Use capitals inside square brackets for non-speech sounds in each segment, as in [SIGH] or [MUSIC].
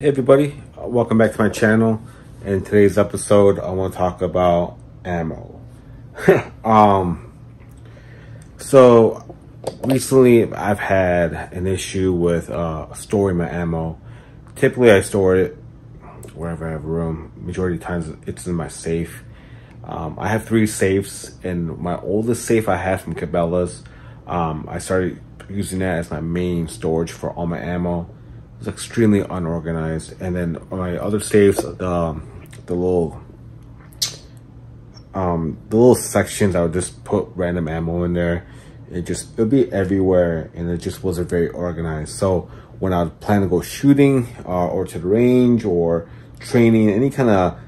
Hey everybody, uh, welcome back to my channel. In today's episode, I want to talk about ammo. [LAUGHS] um, so recently I've had an issue with uh, storing my ammo. Typically I store it wherever I have room. Majority of times it's in my safe. Um, I have three safes and my oldest safe I have from Cabela's, um, I started using that as my main storage for all my ammo was extremely unorganized. And then my other safes, the the little um the little sections, I would just put random ammo in there. It just it'd be everywhere, and it just wasn't very organized. So when I plan to go shooting uh, or to the range or training, any kind of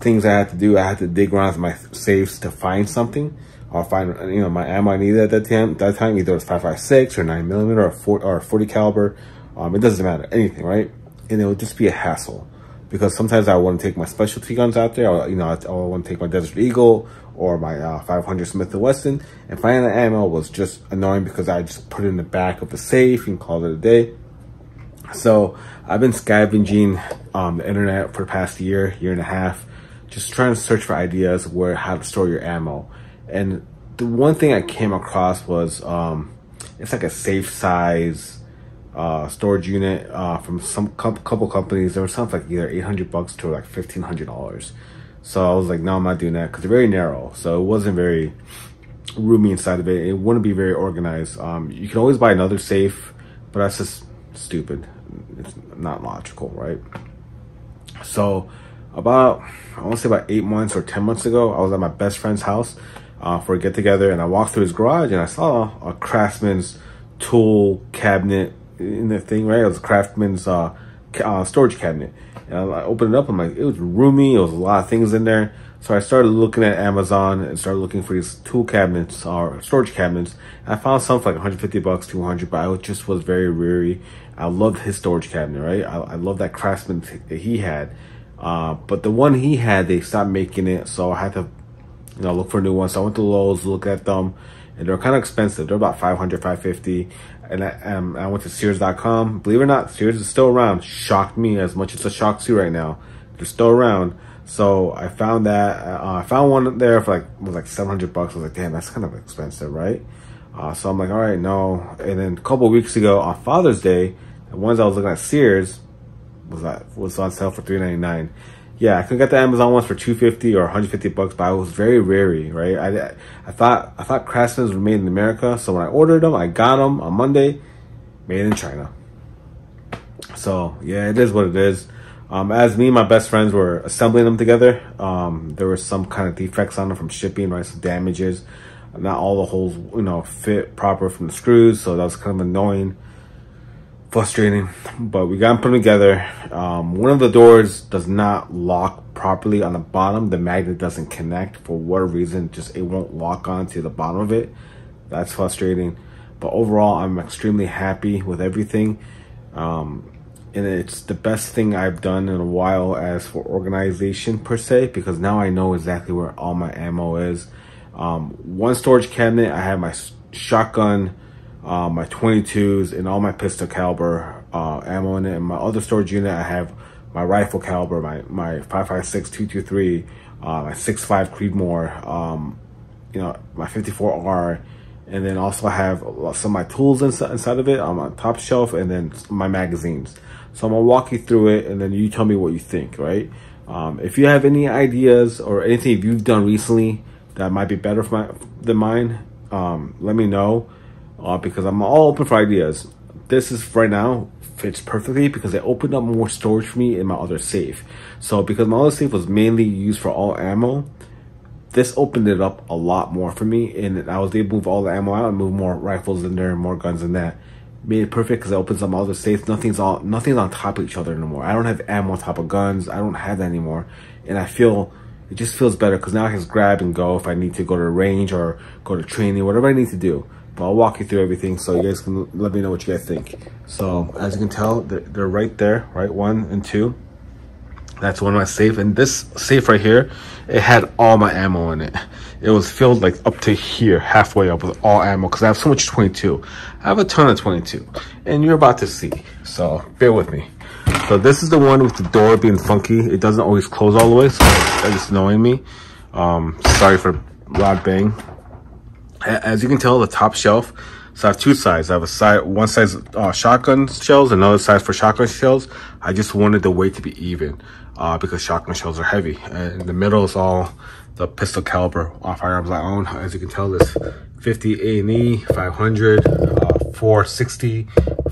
things I had to do, I had to dig around my safes to find something or find you know my ammo I needed at that time. That time either it was five five six or nine millimeter or four or forty caliber um, it doesn't matter, anything, right? And it would just be a hassle because sometimes I want to take my specialty guns out there. Or, you know, I, I want to take my Desert Eagle or my uh, 500 Smith & Wesson. And finding the ammo was just annoying because I just put it in the back of the safe and called it a day. So I've been scavenging um, the internet for the past year, year and a half, just trying to search for ideas where how to store your ammo. And the one thing I came across was um, it's like a safe size uh, storage unit uh, from some couple companies. There was something like either 800 bucks to like $1,500. So I was like, no, I'm not doing that because they're very narrow. So it wasn't very roomy inside of it. It wouldn't be very organized. Um, you can always buy another safe, but that's just stupid. It's not logical, right? So about, I want to say about eight months or 10 months ago, I was at my best friend's house uh, for a get together and I walked through his garage and I saw a craftsman's tool cabinet in the thing, right? It was a Craftsman's uh, uh, storage cabinet. And I opened it up. I'm like, it was roomy. It was a lot of things in there. So I started looking at Amazon and started looking for these tool cabinets or storage cabinets. I found some for like 150 bucks, 200, but I just was very weary. I loved his storage cabinet, right? I, I love that Craftsman that he had. Uh, but the one he had, they stopped making it. So I had to, you know, look for a new one. So I went to Lowe's, look at them and they're kind of expensive. They're about 500, 550. And I, um, I went to Sears.com. Believe it or not, Sears is still around. Shocked me as much as a shock to right now. They're still around. So I found that, uh, I found one there for like, was like 700 bucks. I was like, damn, that's kind of expensive, right? Uh, so I'm like, all right, no. And then a couple weeks ago on Father's Day, the ones I was looking at Sears was that was on sale for 3.99 yeah, I could get the Amazon ones for 250 or 150 bucks, but I was very wary, right? I, I thought, I thought Craftsman's were made in America. So when I ordered them, I got them on Monday, made in China. So yeah, it is what it is. Um, as me and my best friends were assembling them together, um, there was some kind of defects on them from shipping, right? Some damages. Not all the holes, you know, fit proper from the screws. So that was kind of annoying frustrating, but we got them put together. Um, one of the doors does not lock properly on the bottom. The magnet doesn't connect for whatever reason. Just it won't lock onto the bottom of it. That's frustrating. But overall, I'm extremely happy with everything. Um, and it's the best thing I've done in a while as for organization per se, because now I know exactly where all my ammo is. Um, one storage cabinet, I have my shotgun, uh, my 22s, and all my pistol caliber uh, ammo in it. And my other storage unit, I have my rifle caliber, my my 5.56 223, uh, my 6.5 Creedmoor, um, you know, my 54R, and then also I have some of my tools inside, inside of it on my top shelf, and then my magazines. So I'm gonna walk you through it, and then you tell me what you think, right? Um, if you have any ideas or anything you've done recently that might be better for my, than mine, um, let me know uh, because I'm all open for ideas. This is right now fits perfectly because it opened up more storage for me in my other safe. So because my other safe was mainly used for all ammo, this opened it up a lot more for me and I was able to move all the ammo out and move more rifles in there and more guns in that. Made it perfect because it opens up all the safes. Nothing's all nothing's on top of each other anymore. I don't have ammo on top of guns. I don't have that anymore. And I feel it just feels better because now I can grab and go if I need to go to range or go to training, whatever I need to do. But I'll walk you through everything so you guys can let me know what you guys think. So as you can tell, they're, they're right there, right? One and two. That's one of my safe. And this safe right here, it had all my ammo in it. It was filled like up to here, halfway up with all ammo because I have so much 22. I have a ton of 22 and you're about to see. So bear with me. So this is the one with the door being funky. It doesn't always close all the way, so it's annoying me. Um, sorry for loud bang. As you can tell, the top shelf, so I have two sides. I have a side, one size uh, shotgun shells, another size for shotgun shells. I just wanted the weight to be even uh, because shotgun shells are heavy. And in the middle is all the pistol caliber firearms I own. As you can tell, this 50 AE, 500, uh, 460,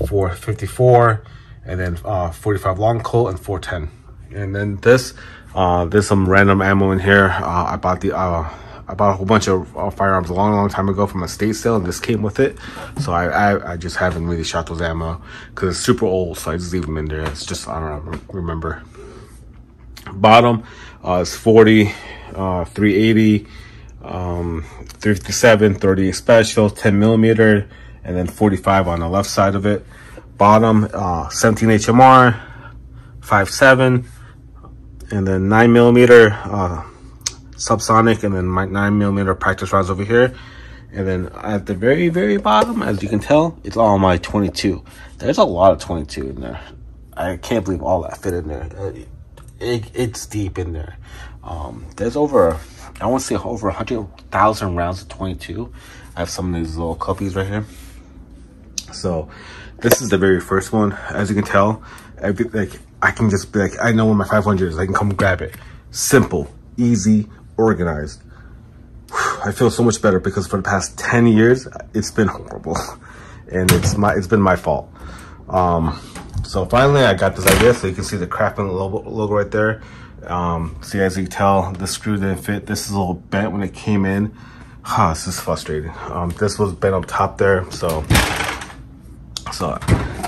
454, and then uh, 45 long Colt and 410. And then this, uh, there's some random ammo in here. Uh, I bought the uh, I bought a whole bunch of uh, firearms a long, long time ago from a state sale, and this came with it. So I, I, I just haven't really shot those ammo because it's super old, so I just leave them in there. It's just I don't know, remember. Bottom uh, is 40, uh, 380, um, 357, 38 special, 10 millimeter, and then 45 on the left side of it. Bottom, uh, 17 HMR, 5.7, and then 9 millimeter, uh, subsonic and then my nine millimeter practice rounds over here. And then at the very, very bottom, as you can tell, it's all my 22. There's a lot of 22 in there. I can't believe all that fit in there. Uh, it, it's deep in there. Um, there's over, I want to say over 100,000 rounds of 22. I have some of these little cuppies right here. So this is the very first one. As you can tell, every, like I can just be like, I know where my 500 is. I can come grab it. Simple, easy, organized. I feel so much better because for the past 10 years, it's been horrible [LAUGHS] and it's my, it's been my fault. Um, so finally I got this idea. So you can see the Craftsman logo, logo right there. Um, see, as you can tell, the screw didn't fit. This is a little bent when it came in. Huh, this is frustrating. Um, this was bent up top there. So, so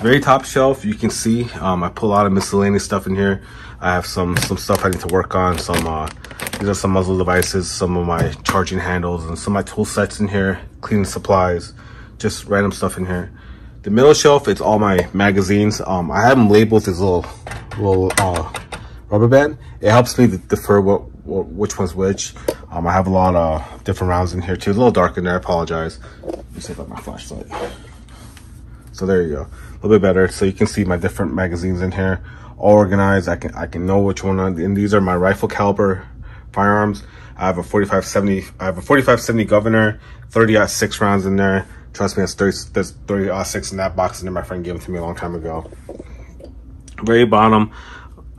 very top shelf. You can see, um, I put a lot of miscellaneous stuff in here. I have some, some stuff I need to work on, some, uh, these are some muzzle devices, some of my charging handles, and some of my tool sets in here, cleaning supplies, just random stuff in here. The middle shelf, it's all my magazines. Um, I have them labeled with this little, little uh, rubber band. It helps me to defer what, what which one's which. Um, I have a lot of different rounds in here too. A little dark in there, I apologize. Let me save up my flashlight. So there you go, a little bit better. So you can see my different magazines in here, all organized. I can I can know which one, and these are my rifle caliber firearms. I have a 4570, I have a 4570 Government, 30 six rounds in there. Trust me, there's 30, there's 30 six in that box and then my friend gave it to me a long time ago. Very bottom,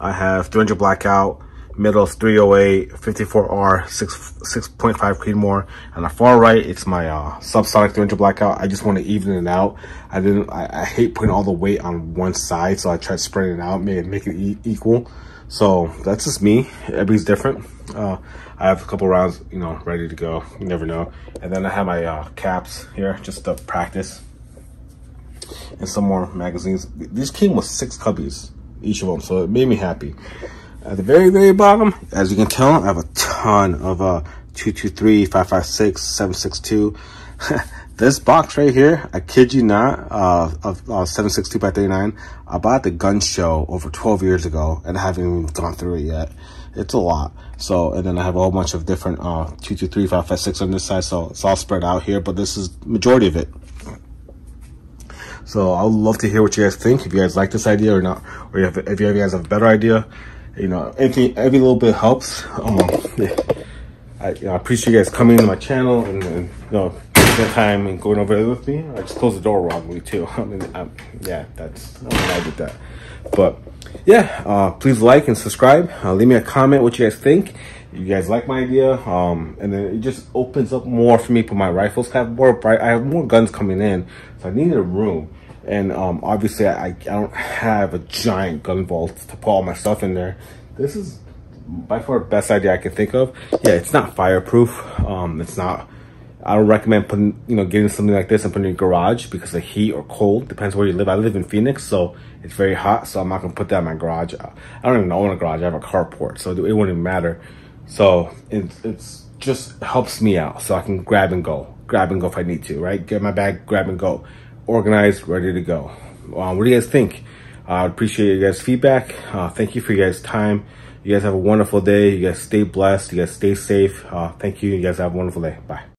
I have 300 Blackout, middle 308, 54R, 6, 6.5 Creedmoor. And the far right, it's my uh, subsonic 300 Blackout. I just want to even it out. I didn't, I, I, hate putting all the weight on one side, so I tried spreading it out, make, make it e equal. So that's just me. Everybody's different. Uh, I have a couple rounds, you know, ready to go. You never know. And then I have my uh, caps here just to practice. And some more magazines. These came with six cubbies, each of them. So it made me happy. At the very, very bottom, as you can tell, I have a ton of uh, 223, 556, 762. [LAUGHS] This box right here, I kid you not, uh, of uh, 762 by 39, I bought the gun show over 12 years ago and I haven't even gone through it yet. It's a lot. So, and then I have a whole bunch of different uh, 223, 556 on this side. So it's all spread out here, but this is majority of it. So I would love to hear what you guys think. If you guys like this idea or not, or if, if you guys have a better idea, you know, anything, every little bit helps. Um, I, you know, I appreciate you guys coming to my channel and, and you know, the time and going over there with me. I just closed the door wrongly too. [LAUGHS] I mean, I'm, yeah, that's I, mean, I did that. But yeah, uh, please like and subscribe. Uh, leave me a comment what you guys think. You guys like my idea, um, and then it just opens up more for me for my rifles. Have more, I have more guns coming in, so I needed a room. And um, obviously, I, I don't have a giant gun vault to put all my stuff in there. This is by far the best idea I can think of. Yeah, it's not fireproof. Um, it's not I don't recommend putting, you know, getting something like this and putting in your garage because of heat or cold. Depends where you live. I live in Phoenix, so it's very hot. So I'm not gonna put that in my garage. I don't even own a garage. I have a carport, so it wouldn't even matter. So it's it's just helps me out, so I can grab and go, grab and go if I need to, right? Get my bag, grab and go, organized, ready to go. Um, what do you guys think? I uh, appreciate you guys' feedback. Uh, thank you for your guys' time. You guys have a wonderful day. You guys stay blessed. You guys stay safe. Uh, thank you. You guys have a wonderful day. Bye.